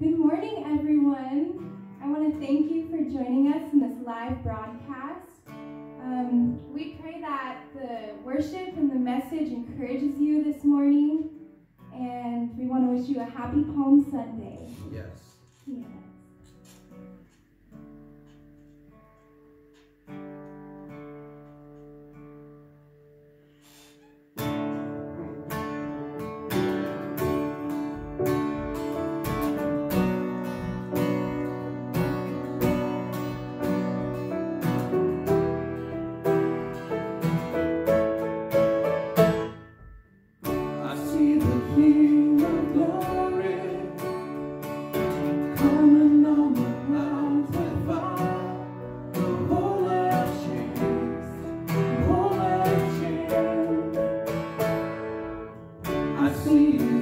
Good morning, everyone. I want to thank you for joining us in this live broadcast. Um, we pray that the worship and the message encourages you this morning, and we want to wish you a happy Palm Sunday. Yes. Yeah.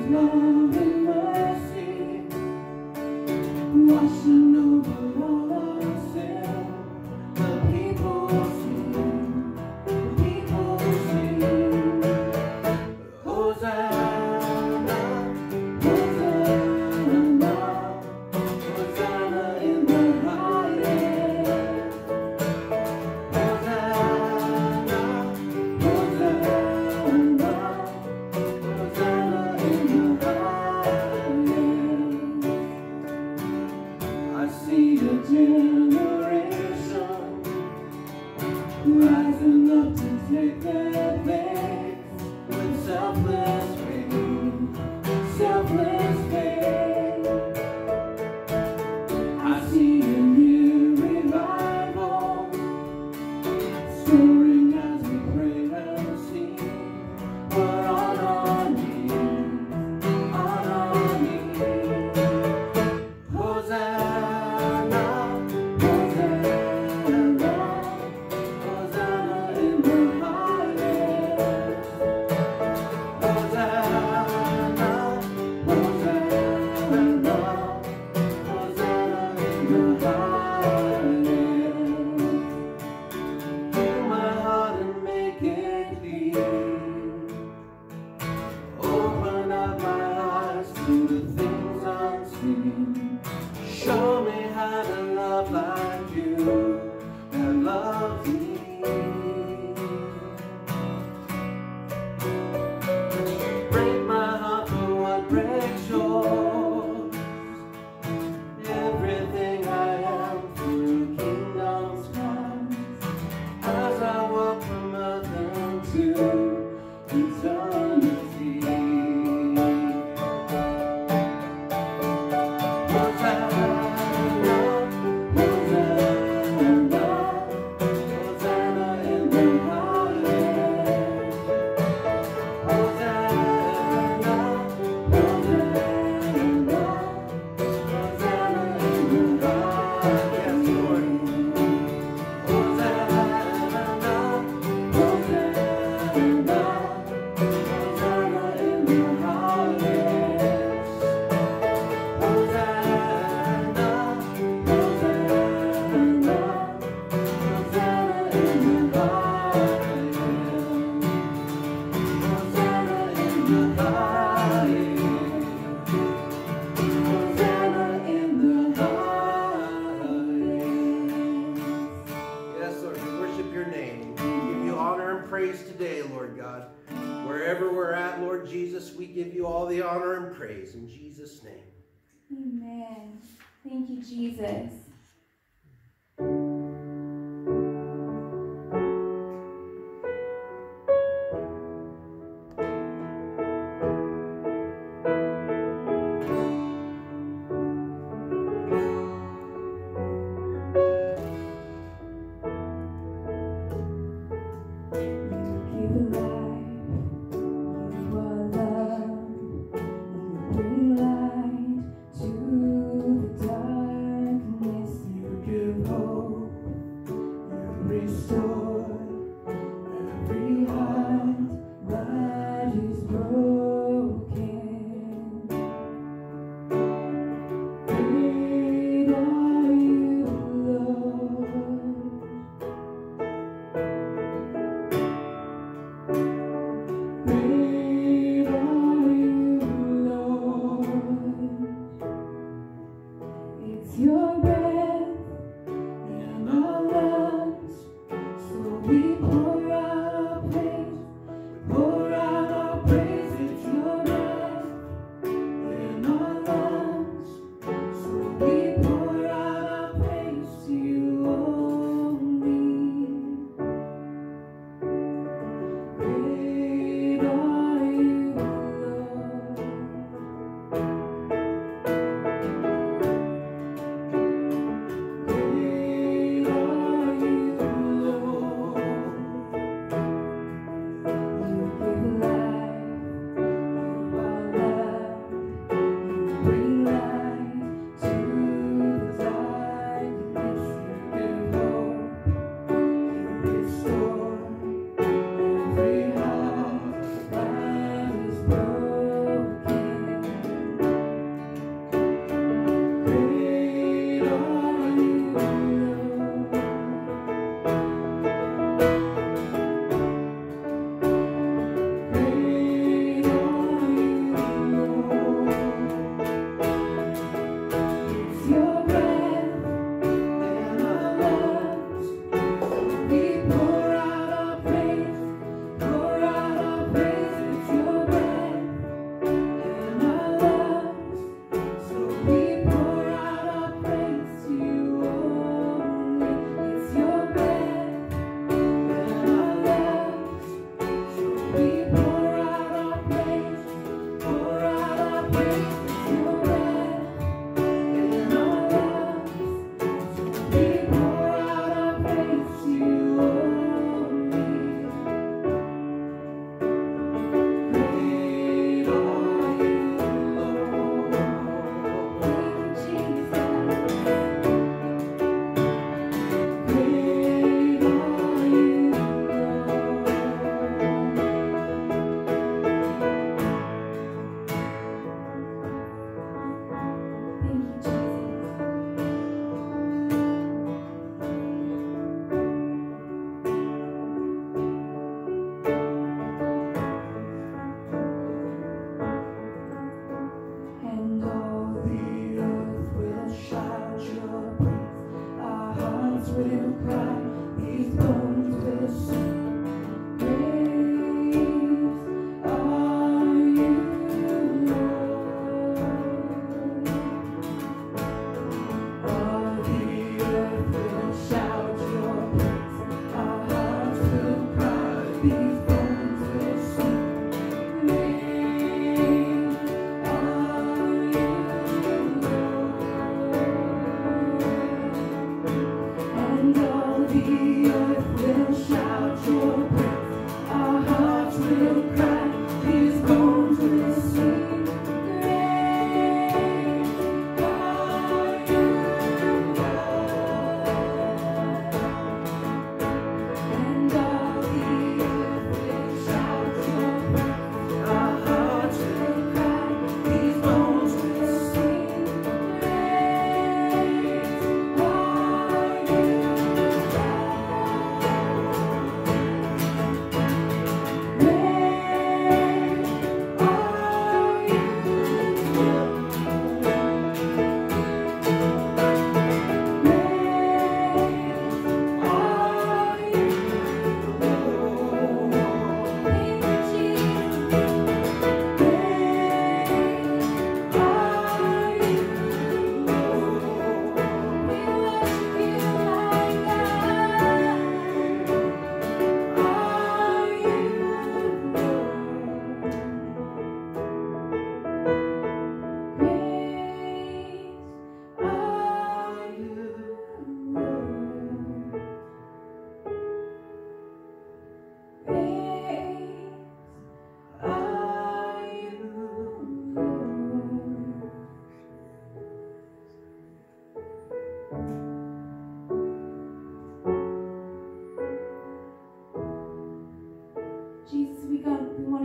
love. rising up to take them. praise today, Lord God. Wherever we're at, Lord Jesus, we give you all the honor and praise in Jesus' name. Amen. Thank you, Jesus.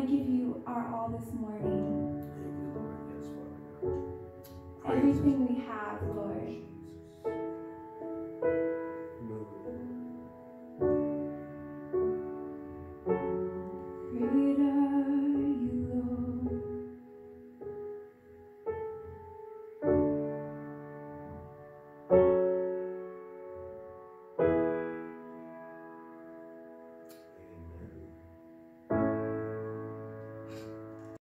to give you our all this morning. Everything we have, Lord.